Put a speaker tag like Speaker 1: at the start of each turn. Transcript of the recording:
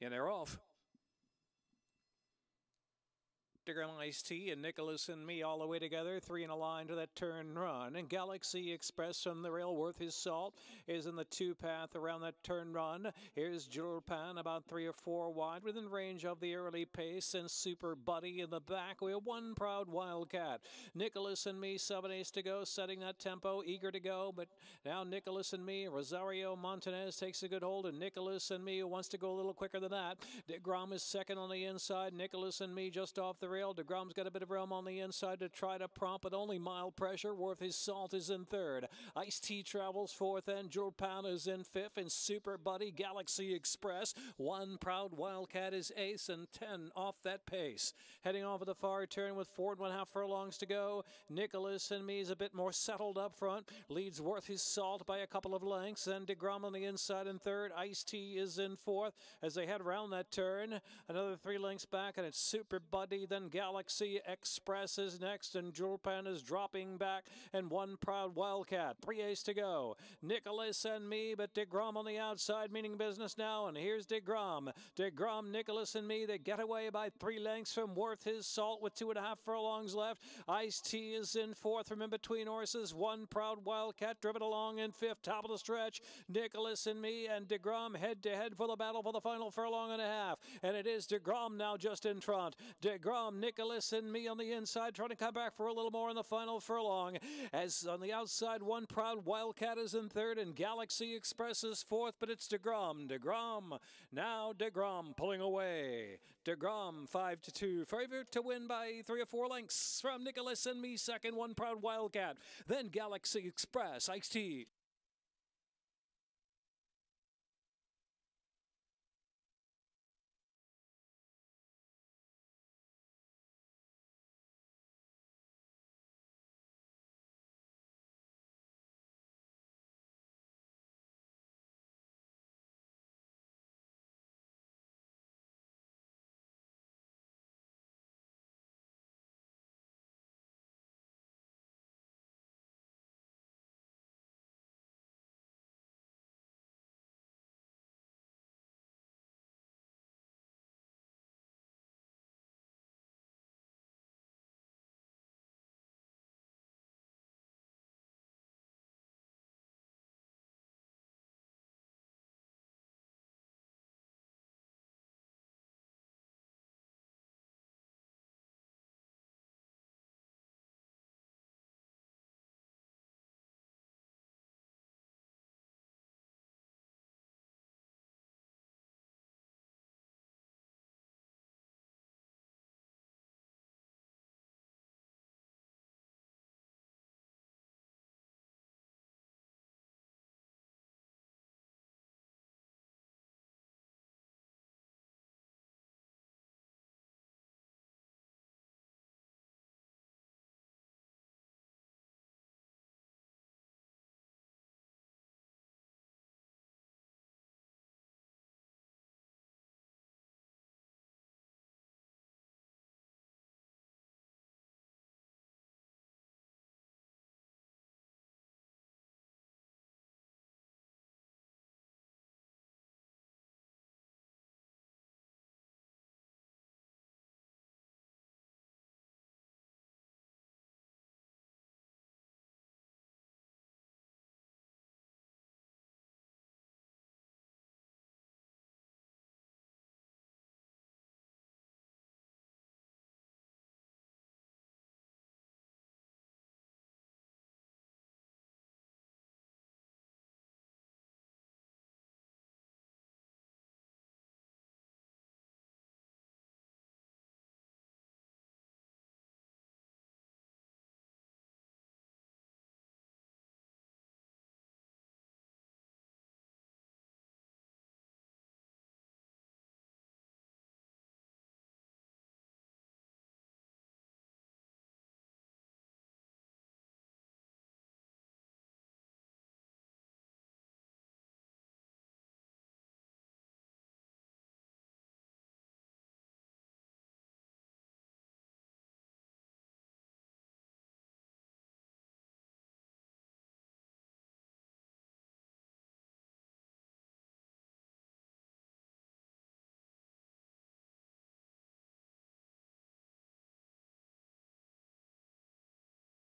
Speaker 1: And they're off. Digger Ice T and Nicholas and me all the way together, three in a line to that turn run. And Galaxy Express from the rail, worth his salt, is in the two path around that turn run. Here's Pan about three or four wide within range of the early pace. And Super Buddy in the back. We have one proud Wildcat. Nicholas and me, seven eighths to go, setting that tempo, eager to go. But now Nicholas and me, Rosario Montanez takes a good hold, and Nicholas and me wants to go a little quicker than that. DeGrom is second on the inside. Nicholas and me just off the rail. DeGrom's got a bit of room on the inside to try to prompt, but only mild pressure. Worth his salt is in third. Ice T travels fourth, and Jorpan is in fifth. And Super Buddy Galaxy Express. One proud Wildcat is ace, and ten off that pace. Heading off at the far turn with four and one half furlongs to go. Nicholas and me is a bit more settled up front. Leads Worth his salt by a couple of lengths. Then DeGrom on the inside in third. Ice T is in fourth as they head around that turn. Another three lengths back, and it's Super Buddy, then Galaxy Express is next, and Julpan is dropping back, and one proud Wildcat. Three ace to go. Nicholas and me, but DeGrom on the outside, meaning business now, and here's DeGrom. DeGrom, Nicholas and me, they get away by three lengths from Worth his salt with two and a half furlongs left. Ice T is in fourth from in between horses. One proud Wildcat driven along in fifth, top of the stretch. Nicholas and me and DeGrom head to head for the battle for the final furlong and a half. And it is DeGrom now just in front. DeGrom, Nicholas and me on the inside trying to come back for a little more in the final furlong. As on the outside, one proud Wildcat is in third and Galaxy Express is fourth, but it's DeGrom. DeGrom, now DeGrom pulling away. DeGrom, 5 to 2. Favorite to win by three or four lengths from Nicholas and me second, one proud Wildcat. Then Galaxy Express, Ice T.